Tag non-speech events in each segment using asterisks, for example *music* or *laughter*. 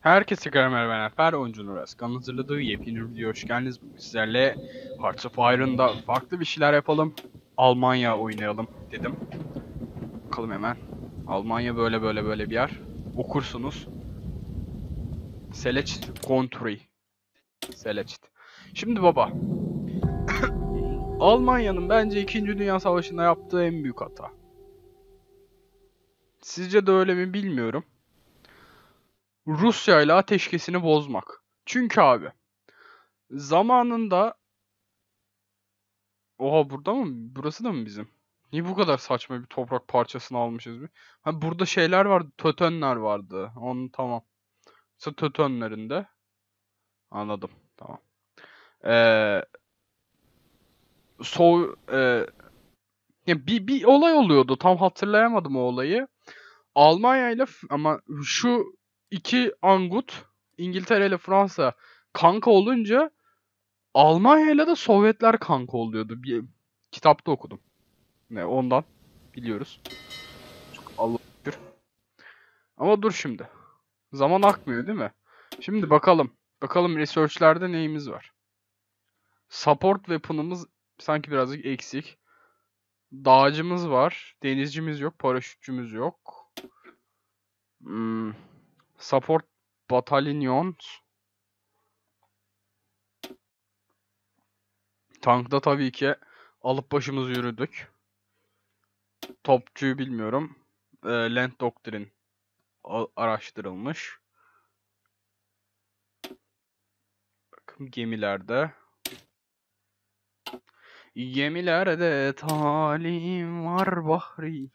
Herkese merhaba ben Alper, oyuncu Nuras. Kanalın hazırladığı yepyeni video hoş geldiniz. Bugün sizlerle Hearts of Iron'da farklı bir şeyler yapalım. Almanya oynayalım dedim. Bakalım hemen. Almanya böyle böyle böyle bir yer. Okursunuz. Select Country. Select. Şimdi baba. *coughs* Almanya'nın bence 2. Dünya Savaşı'nda yaptığı en büyük hata. Sizce de öyle mi bilmiyorum. Rusya ile ateşkesini bozmak. Çünkü abi zamanında Oha burada mı? Burası da mı bizim? Niye bu kadar saçma bir toprak parçasını almışız bir? Ha burada şeyler vardı, tötenler vardı. Onu tamam. İşte tötenlerinde. Anladım. Tamam. Ee, so e, ya bir bir olay oluyordu. Tam hatırlayamadım o olayı. Almanya ile ama şu iki angut İngiltere ile Fransa kanka olunca Almanya ile de Sovyetler kanka oluyordu. Bir kitapta okudum. Ne ondan biliyoruz. Çok Allah şükür. Ama dur şimdi. Zaman akmıyor değil mi? Şimdi bakalım. Bakalım research'lerde neyimiz var. Support weapon'ımız sanki birazcık eksik. Dağcımız var. Denizcimiz yok. Paraşütçümüz yok. Hmm, Support Battalion. Tankta tabii ki alıp başımızı yürüdük. Topçuyu bilmiyorum. E, Land Doctrine araştırılmış. Bakın gemilerde. Gemilerde talim var bahri.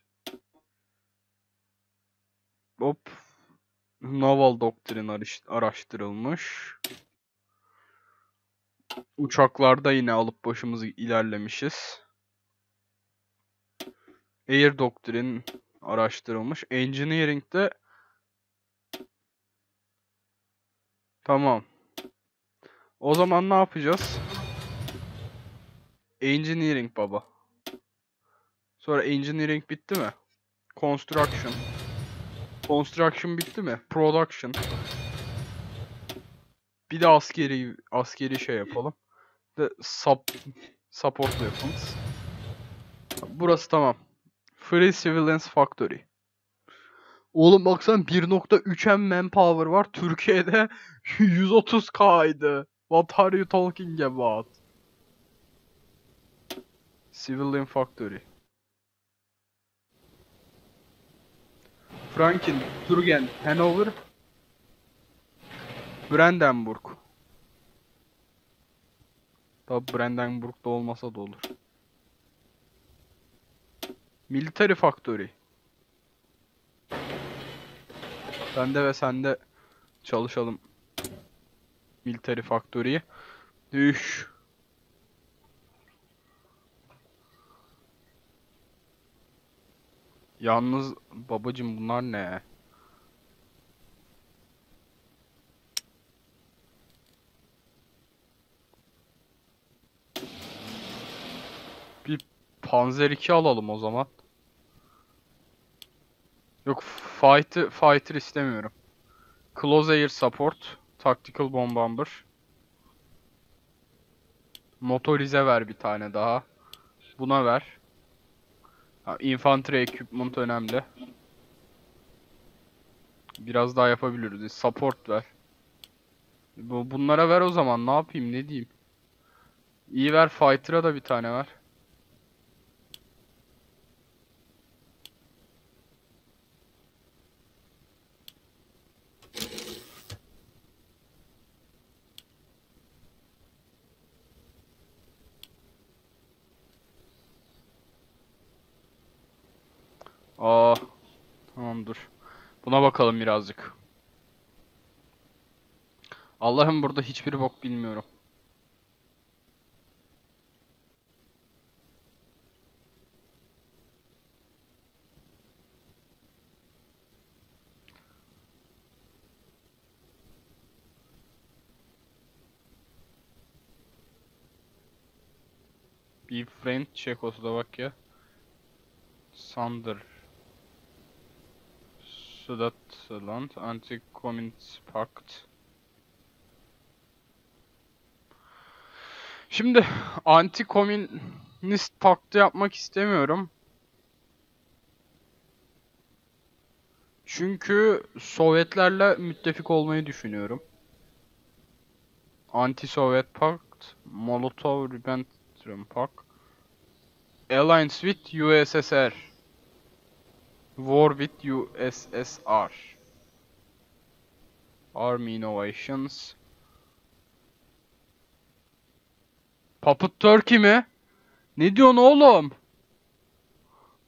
Hop. Naval Doctrine arış- araştırılmış. Uçaklarda yine alıp başımızı ilerlemişiz. Air Doctrine araştırılmış. Engineering'de Tamam. O zaman ne yapacağız? Engineering baba. Sonra engineering bitti mi? Construction. Construction bitti mi? Production. Bir de askeri askeri şey yapalım. De sub support weapons. Burası tamam. Free Civilians Factory. Oğlum baksana 1.3 M manpower var. Türkiye'de *laughs* 130k'ydı. What are you talking about? Civilian Factory. Franken, Turgen, Hanover, Brandenburg. Tabi Brandenburg'da olmasa da olur. Military Factory. Bende ve sende çalışalım. Military Factory'yi. Düş. Yalnız babacım bunlar ne? Bir Panzer 2 alalım o zaman. Yok fighter, fighter istemiyorum. Close Air Support, Tactical Bomb Bomber. Motorize ver bir tane daha. Buna ver. Ha, infantry equipment önemli. Biraz daha yapabiliriz. Support ver. Bu, bunlara ver o zaman. Ne yapayım? Ne diyeyim? İyi ver. Fighter'a da bir tane ver. Aa, tamam dur. Buna bakalım birazcık. Allah'ım burada hiçbir bok bilmiyorum. Bir friend Çekoslovakya. Sander. Sudatland Anti-Communist Pact. Şimdi anti-komünist paktı yapmak istemiyorum. Çünkü Sovyetlerle müttefik olmayı düşünüyorum. Anti-Sovyet Pact, Molotov-Ribbentrop Pact, Alliance with USSR, War with USSR, Army Innovations, Puppet Turkey mi? Ne diyorsun oğlum?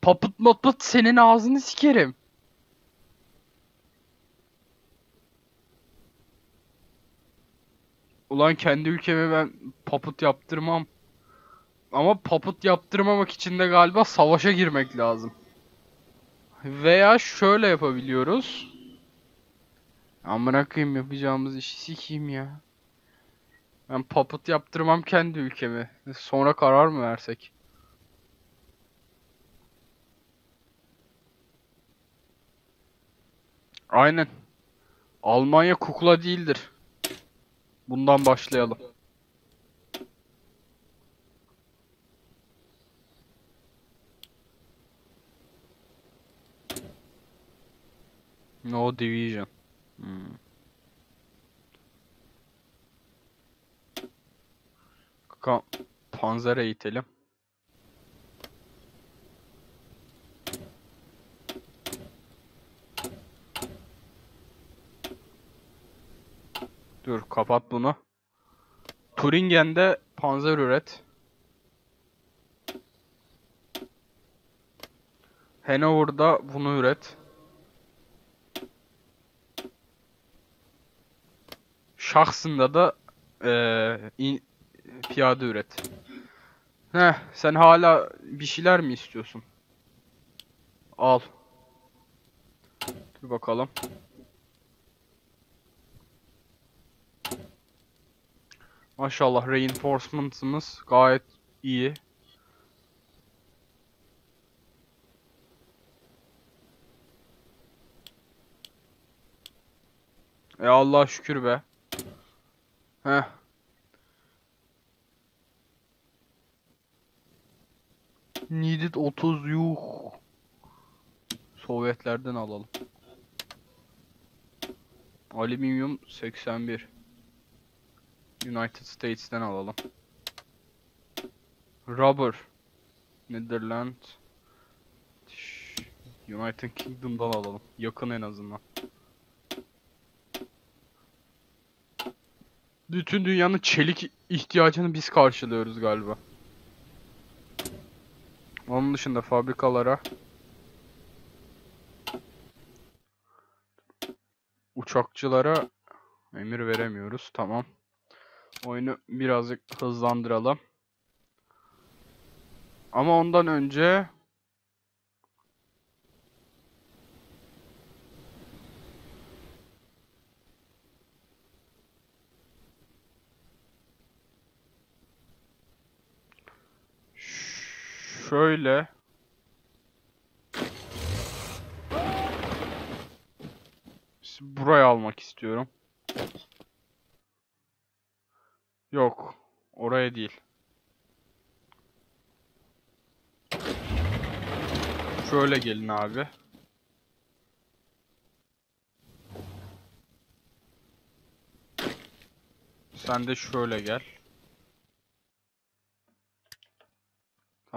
Puppet Muppet senin ağzını sikerim. Ulan kendi ülkeme ben papıt yaptırmam. Ama papıt yaptırmamak için de galiba savaşa girmek lazım. Veya şöyle yapabiliyoruz. Amına koyayım yapacağımız işi sikeyim ya. Ben papıt yaptırmam kendi ülkeme. Sonra karar mı versek? Aynen. Almanya kukla değildir. Bundan başlayalım. No division. Hmm. Ka Panzer eğitelim. Dur kapat bunu. Turingen'de panzer üret. Hanover'da bunu üret. Şahsında da eee, in- piyade üret. Heh, sen hala bir şeyler mi istiyorsun? Al. Dur bakalım. Maşallah reinforcement'ımız gayet iyi. E Allah şükür be. Heh. Needed 30 yuh. Sovyetlerden alalım. Alüminyum 81. United States'ten alalım. Rubber. Netherland. Şş, United Kingdom'dan alalım. Yakın en azından. Bütün dünyanın çelik ihtiyacını biz karşılıyoruz galiba. Onun dışında fabrikalara uçakçılara emir veremiyoruz. Tamam. Oyunu birazcık hızlandıralım. Ama ondan önce şöyle buraya almak istiyorum. Yok. Oraya değil. Şöyle gelin abi. Sen de şöyle gel.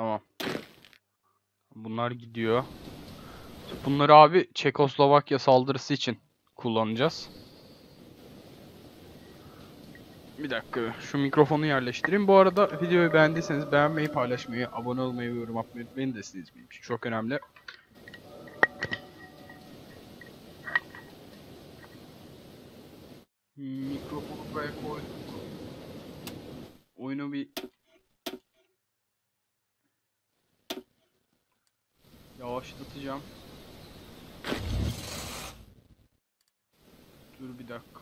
Tamam. Bunlar gidiyor. Bunları abi Çekoslovakya saldırısı için kullanacağız. Bir dakika şu mikrofonu yerleştireyim. Bu arada videoyu beğendiyseniz beğenmeyi, paylaşmayı, abone olmayı yorum atmayı unutmayın. Desteğiniz benim için çok önemli. Mikrofonu buraya koyduk. Oyunu bir yavaşlatacağım. Dur bir dakika.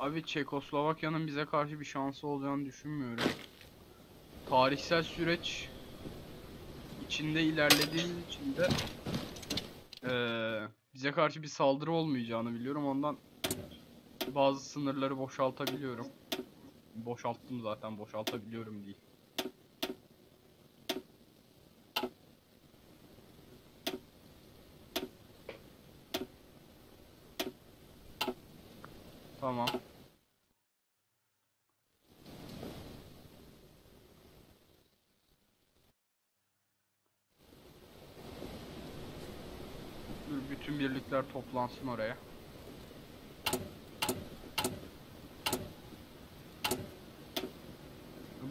Abi Çekoslovakya'nın bize karşı bir şansı olacağını düşünmüyorum. Tarihsel süreç içinde ilerlediğimiz için de eee, bize karşı bir saldırı olmayacağını biliyorum. Ondan bazı sınırları boşaltabiliyorum. Boşalttım zaten boşaltabiliyorum değil. Tamam. Toplansın oraya.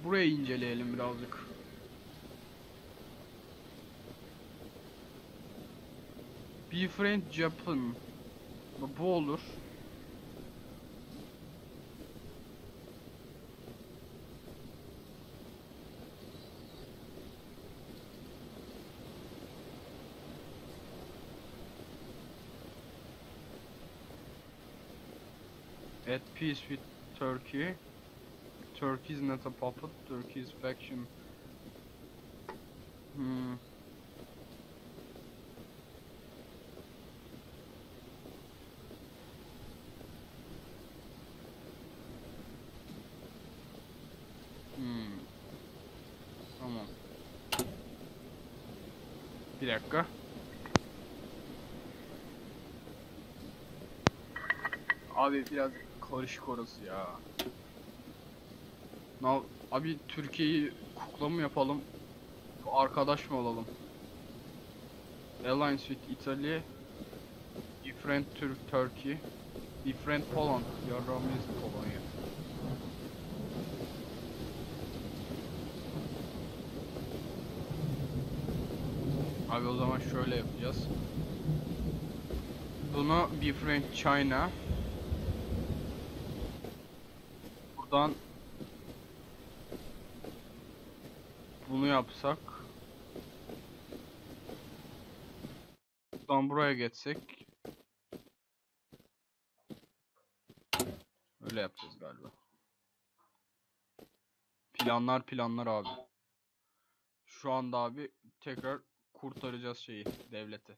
Burayı inceleyelim birazcık. Befriend Japan. Bu olur. Peace with Turkey. Turkey is not a puppet. Turkey is faction. Hmm. Hmm. Tamam. Bir dakika. Abi biraz karışık orası ya. Na abi Türkiye'yi kukla mı yapalım? Arkadaş mı olalım? Alliance with Italy. Different Türk Turkey. Different Poland. Yarrağımız Polonya. Abi o zaman şöyle yapacağız. Bunu Different China. Buradan bunu yapsak buradan buraya geçsek öyle yapacağız galiba. Planlar planlar abi. Şu anda abi tekrar kurtaracağız şeyi devleti.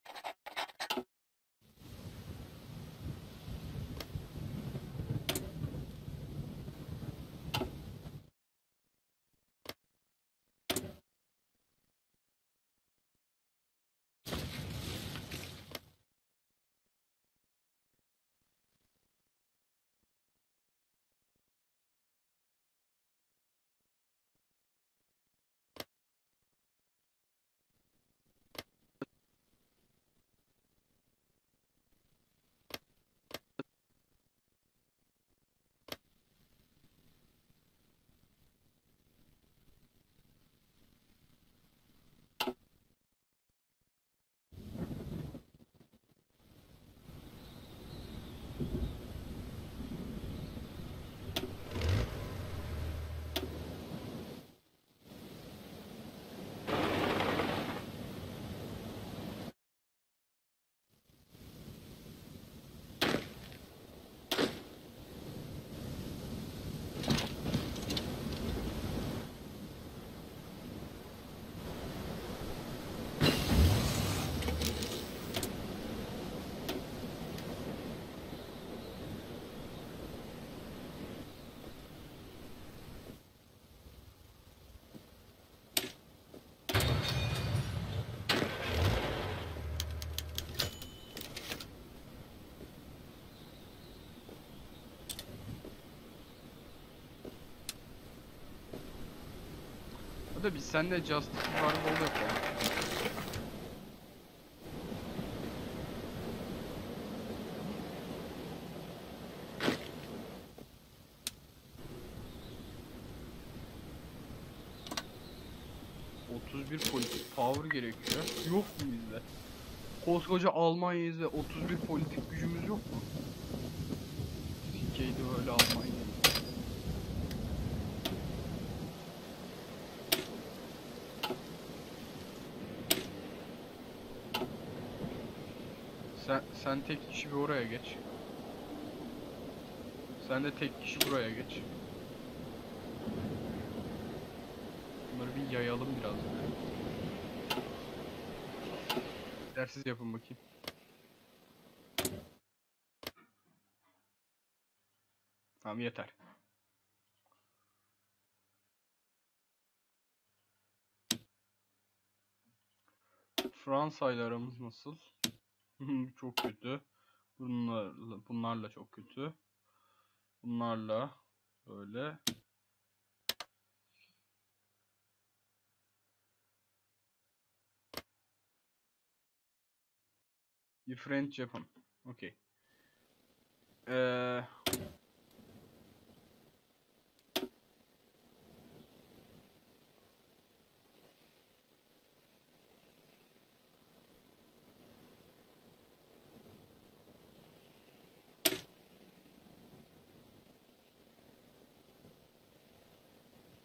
Bu da biz seninle Justice Fireball yapalım. ...31 politik power gerekiyor. Yok mu bizde? Koskoca Almanya'yız ve 31 politik gücümüz yok mu? Sikeydi öyle Almanya. Sen, tek kişi bir oraya geç. Sen de tek kişi buraya geç. Bunları bir yayalım biraz. Dersiz yapın bakayım. Tamam yeter. Fransa aramız nasıl? *laughs* çok kötü. Bunlarla, bunlarla çok kötü. Bunlarla böyle. French Japan. Okey. Ee,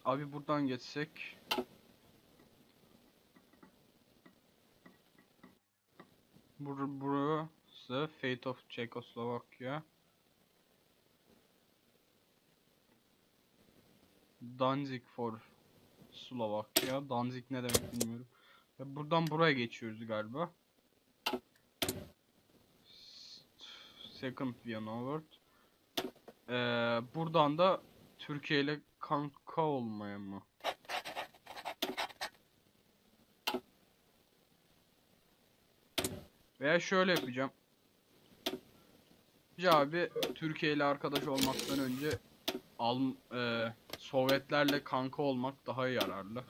Abi buradan geçsek. Bur burası Fate of Czechoslovakia. Danzig for Slovakya. Danzig ne demek bilmiyorum. Ve buradan buraya geçiyoruz galiba. Second Vienna Word. Ee, buradan da Türkiye ile kanka olmaya mı? Veya şöyle yapacağım. Abi Türkiye ile arkadaş olmaktan önce Al e, Sovyetlerle kanka olmak daha yararlı.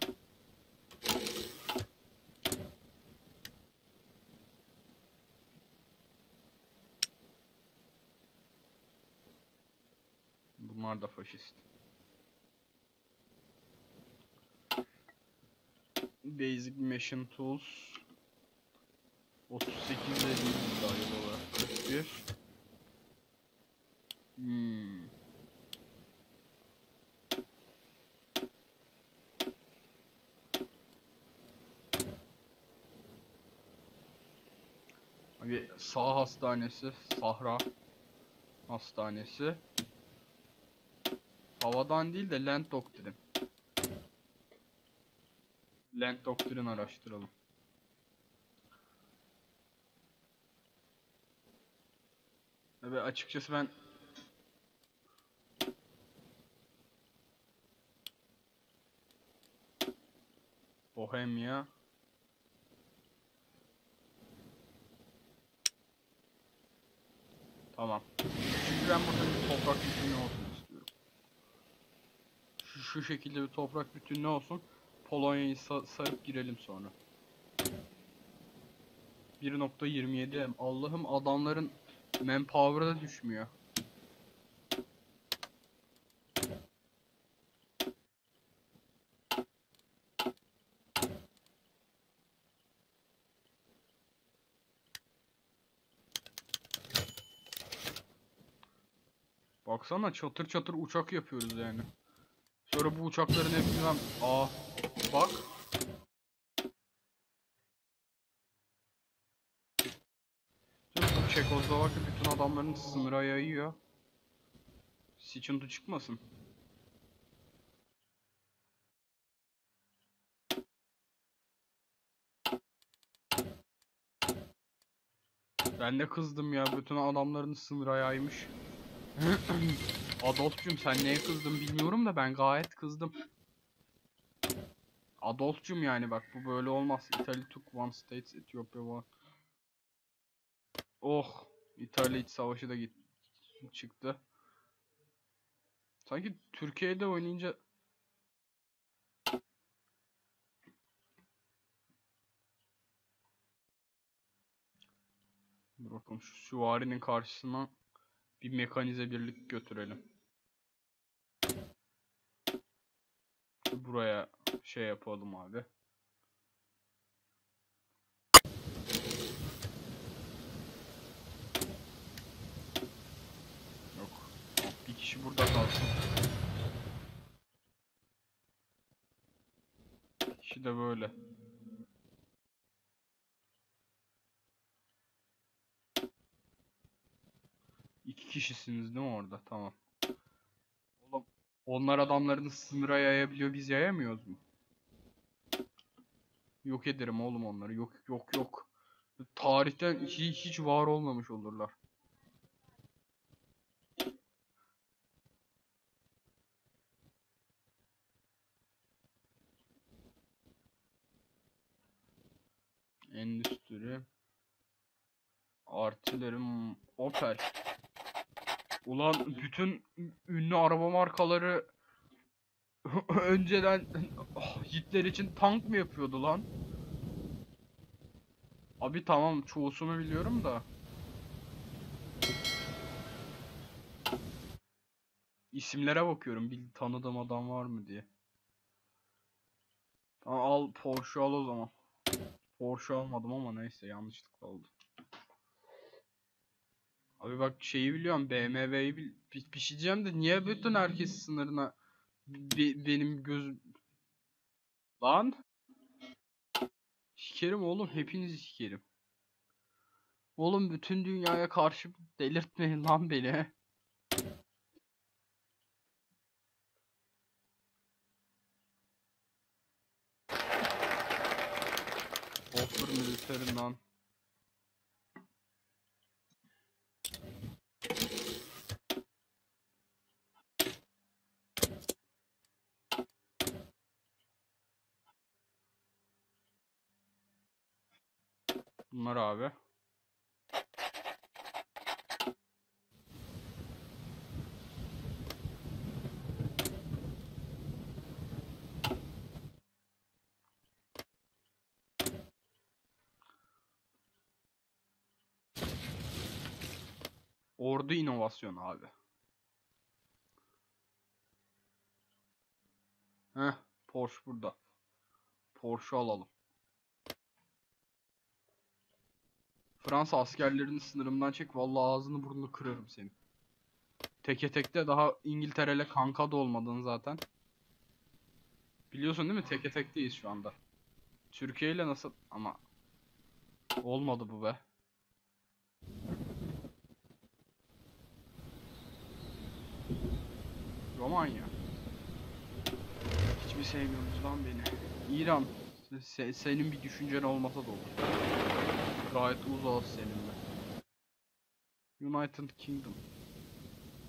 Bunlar da faşist. Basic Machine Tools 38 dediğimiz dahil olarak 41 Hmm. Abi sağ hastanesi, Sahra hastanesi. Havadan değil de land doktrin. Land doktrin araştıralım. Ve açıkçası ben Bohemia Tamam. Çünkü ben burada bir toprak bütünlüğü olsun istiyorum. Şu, şu şekilde bir toprak bütünlüğü olsun. Polonya'yı sa sarıp girelim sonra. 1.27 Allah'ım adamların manpower'ı da düşmüyor. Baksana çatır çatır uçak yapıyoruz yani. Sonra bu uçakların hepsini ben... Aa bak. Çekoslovakya bütün adamların sınıra yayıyor. Sıçıntı çıkmasın. Ben de kızdım ya bütün adamların sınıra yaymış. *clears throat* Adolf'cum sen neye kızdın bilmiyorum da ben gayet kızdım adoltcum yani bak bu böyle olmaz. Italy took one states, Ethiopia one. Oh, İtalya iç savaşı da git çıktı. Sanki Türkiye'de oynayınca Dur bakalım şu süvarinin karşısına bir mekanize birlik götürelim. Buraya şey yapalım abi. Yok. Bir kişi burada kalsın. Bir kişi de böyle. İki kişisiniz değil mi orada? Tamam. Onlar adamlarını sınıra yayabiliyor biz yayamıyoruz mu? Yok ederim oğlum onları. Yok yok yok. Tarihten hiç, hiç var olmamış olurlar. Endüstri. Artillerim. Opel. Ulan bütün ünlü araba markaları *laughs* önceden *laughs* Hitler için tank mı yapıyordu lan? Abi tamam çoğusunu biliyorum da. İsimlere bakıyorum bir tanıdığım adam var mı diye. Tamam al Porsche al o zaman. Porsche almadım ama neyse yanlışlıkla oldu. Abi bak şeyi biliyorum BMW'yi bil pi- pişeceğim de niye bütün herkes sınırına be- benim göz lan sikerim oğlum hepinizi sikerim. Oğlum bütün dünyaya karşı delirtmeyin lan beni. Offer military lan. Bunlar abi. Ordu inovasyonu abi. Heh, Porsche burada. Porsche alalım. Fransa askerlerini sınırımdan çek. Vallahi ağzını burnunu kırarım senin. Teke tekte daha İngiltere'yle kanka da olmadın zaten. Biliyorsun değil mi? Teke tekteyiz şu anda. Türkiye ile nasıl ama olmadı bu be. Romanya. Hiç mi lan beni? İran. Se- senin bir düşüncen olmasa da olur. Gayet uzağız seninle. United Kingdom.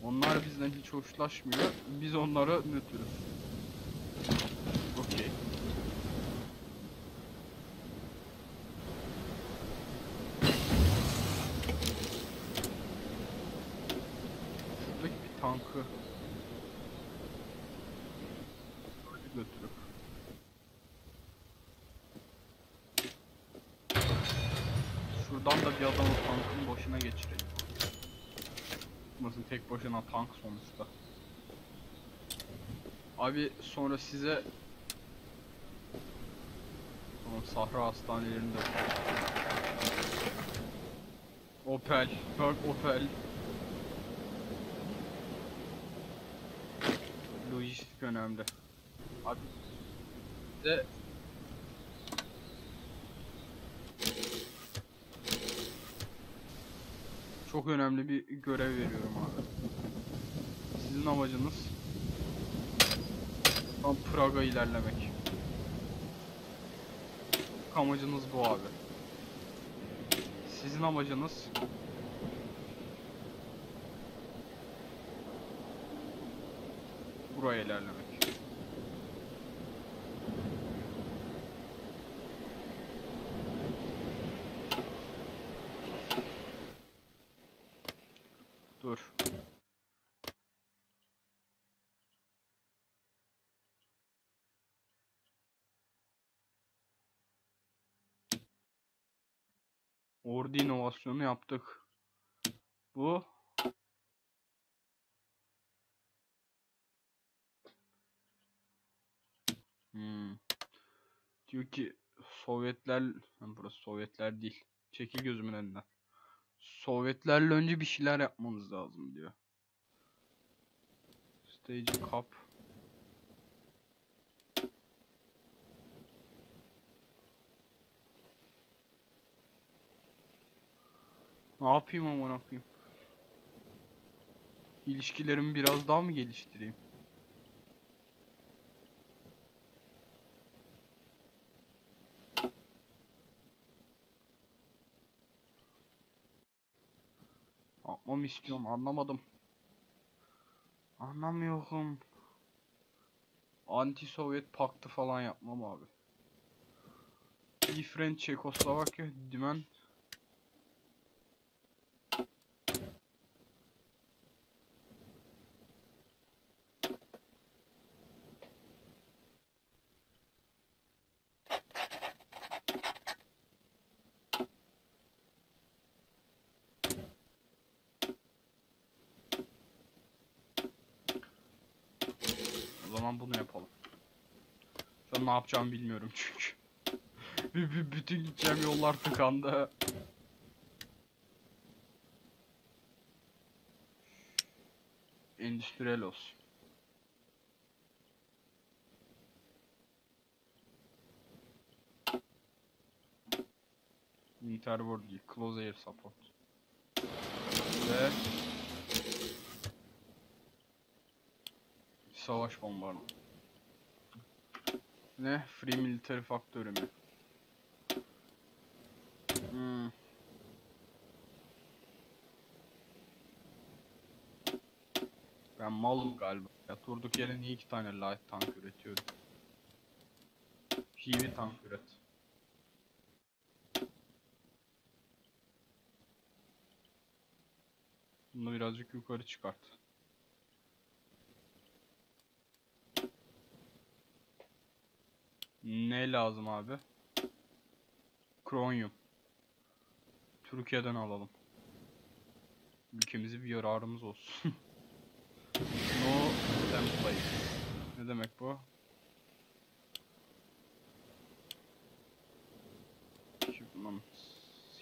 Onlar bizden hiç hoşlaşmıyor. Biz onlara nötrüz. Okey. Şuradaki bir tankı böyle götürüp Şuradan da bir adamı tankın başına geçirelim. Nasıl tek başına tank sonuçta. Abi sonra size Tamam Sahra hastanelerinde Opel, Berg Opel Lojistik önemli. Abi size çok önemli bir görev veriyorum abi. Sizin amacınız tam Praga ilerlemek. Amacınız bu abi. Sizin amacınız buraya ilerlemek. Dur. Ordu inovasyonu yaptık. Bu Hmm. Diyor ki Sovyetler burası Sovyetler değil. Çekil gözümün önünden. Sovyetlerle önce bir şeyler yapmamız lazım diyor. Stage Cup. Ne yapayım ama ne yapayım? İlişkilerimi biraz daha mı geliştireyim? Yapmamı istiyorum anlamadım. Anlamıyorum. Anti-Sovyet paktı falan yapmam abi. Different Çekoslovakya dümen O zaman bunu yapalım. Şu an ne yapacağımı bilmiyorum çünkü. *laughs* B- bütün gideceğim yollar tıkandı. Endüstriyel olsun. Interworld değil, Close Air Support. Ve Savaş bombardımanı. Ne? Free Military Faktörü mü? Hmm. Ben malım galiba. Ya durduk yere niye iki tane light tank üretiyorum? Heavy tank üret. Bunu birazcık yukarı çıkart. Ne lazım abi? Kronyum. Türkiye'den alalım. Ülkemize bir yararımız olsun. *laughs* no template. Ne demek bu? Shipment.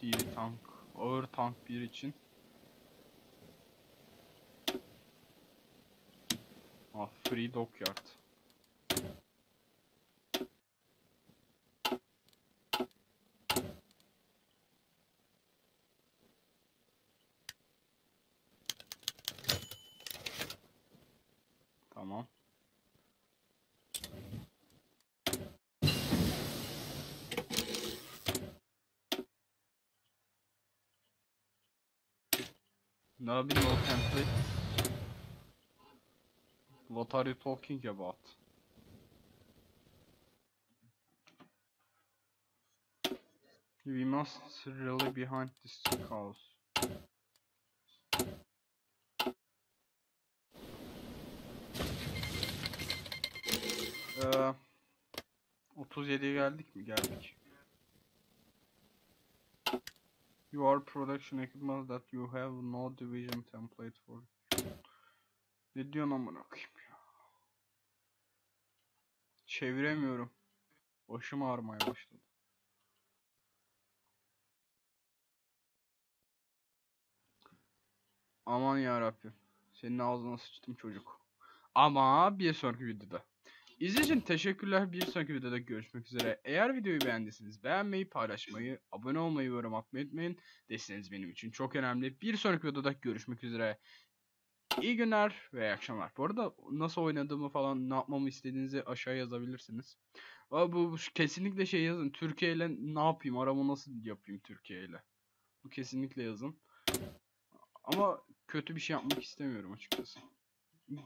CV tank. Ağır tank bir için. Ah, free dockyard. Tamam. Ne yapayım no template? What are you talking about? We must really behind this house. Ee, 37'ye geldik mi? Geldik. You are production equipment that you have no division template for. Ne diyorsun amına koyayım ya? Çeviremiyorum. Başım ağrımaya başladı. Aman ya Rabbim. Senin ağzına sıçtım çocuk. Ama bir sonraki videoda. İzlediğiniz için teşekkürler. Bir sonraki videoda görüşmek üzere. Eğer videoyu beğendiyseniz beğenmeyi, paylaşmayı, abone olmayı, yorum atmayı unutmayın. Desteğiniz benim için çok önemli. Bir sonraki videoda görüşmek üzere. İyi günler ve iyi akşamlar. Bu arada nasıl oynadığımı falan ne yapmamı istediğinizi aşağıya yazabilirsiniz. Ama bu, bu kesinlikle şey yazın. Türkiye ile ne yapayım? Aramı nasıl yapayım Türkiye ile? Bu kesinlikle yazın. Ama kötü bir şey yapmak istemiyorum açıkçası.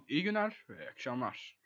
İyi günler ve iyi akşamlar.